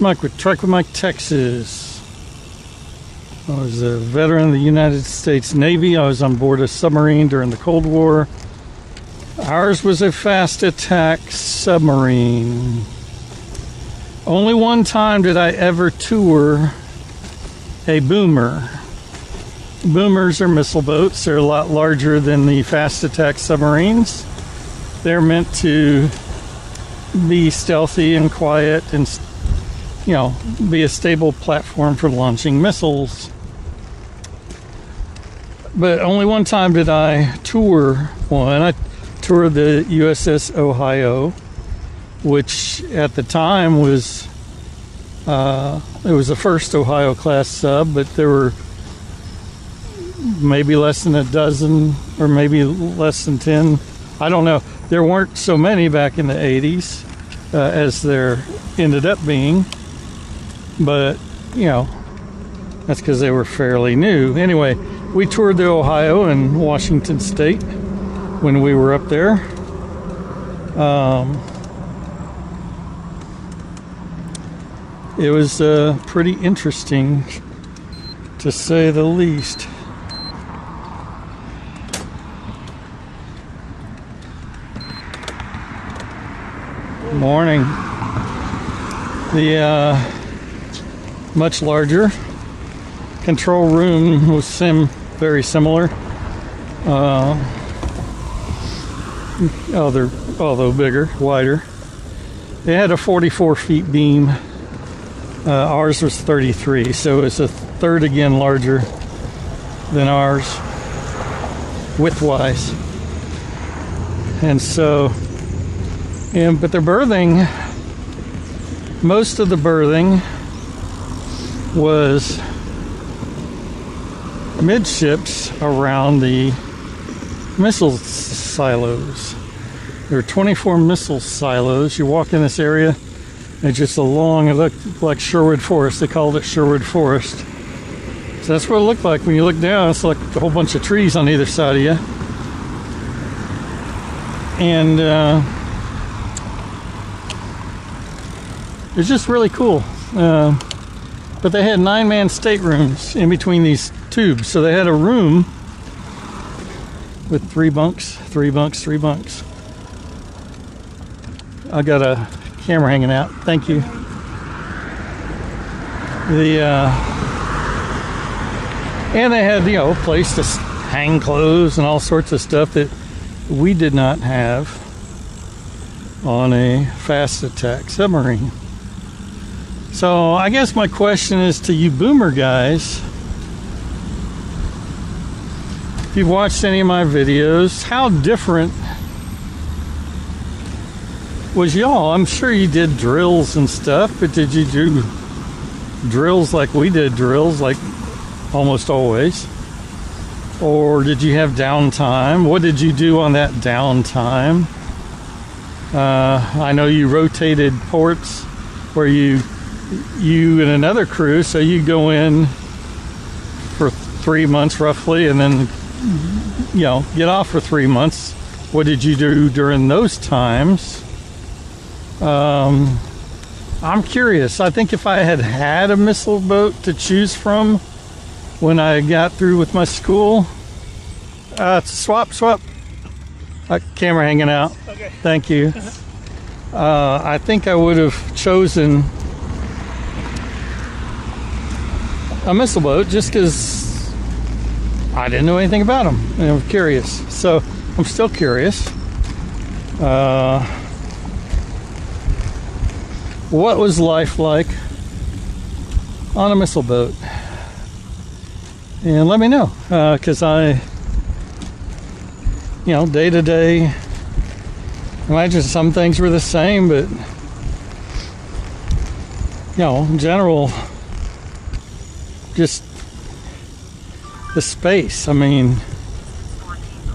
Mike with Trike with Mike, Texas. I was a veteran of the United States Navy. I was on board a submarine during the Cold War. Ours was a fast attack submarine. Only one time did I ever tour a boomer. Boomers are missile boats. They're a lot larger than the fast attack submarines. They're meant to be stealthy and quiet and, you know, be a stable platform for launching missiles. But only one time did I tour one. I toured the USS Ohio, which at the time was uh, it was the first Ohio class sub, but there were maybe less than a dozen or maybe less than 10. I don't know. There weren't so many back in the 80s uh, as there ended up being, but you know, that's because they were fairly new. Anyway, we toured the Ohio and Washington State when we were up there. Um, it was uh, pretty interesting to say the least. Morning. The uh, much larger control room was sim very similar. Uh, other, although bigger, wider. They had a 44 feet beam. Uh, ours was 33, so it's a third again larger than ours, width-wise. And so, and but the berthing, most of the berthing was midships around the missile silos. There are 24 missile silos. You walk in this area, it's just a long, it looked like Sherwood Forest. They called it Sherwood Forest. So that's what it looked like when you look down. It's like a whole bunch of trees on either side of you. And uh, it's just really cool. Uh, but they had nine man staterooms in between these tubes. So they had a room with three bunks, three bunks, three bunks. I got a camera hanging out. Thank you. The uh, and they had you know a place to hang clothes and all sorts of stuff that we did not have on a fast attack submarine. So I guess my question is to you boomer guys. If you've watched any of my videos, how different was y'all? I'm sure you did drills and stuff, but did you do drills like we did drills, like almost always? Or did you have downtime? What did you do on that downtime? Uh, I know you rotated ports where you you and another crew, so you go in for three months roughly, and then you know get off for three months. What did you do during those times? Um, I'm curious. I think if I had had a missile boat to choose from when I got through with my school, uh, swap, swap. Uh, camera hanging out. Okay. Thank you. Uh, I think I would have chosen a missile boat just because I didn't know anything about them and I'm curious. So I'm still curious. Uh, what was life like on a missile boat? And let me know because uh, I, you know, day to day, imagine some things were the same, but you know, in general, just the space, I mean,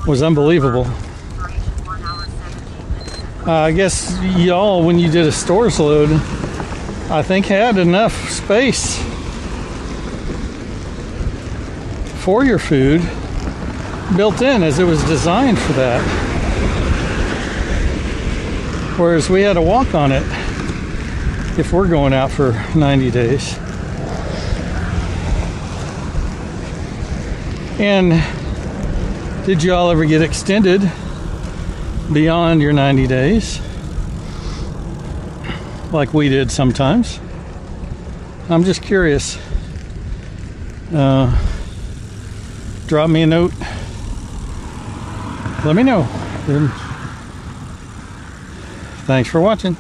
was unbelievable. Uh, I guess y'all, when you did a stores load, I think had enough space for your food built in as it was designed for that. Whereas we had to walk on it. if we're going out for 90 days. And did you all ever get extended beyond your 90 days? Like we did sometimes. I'm just curious. Uh, drop me a note. Let me know. Thanks for watching.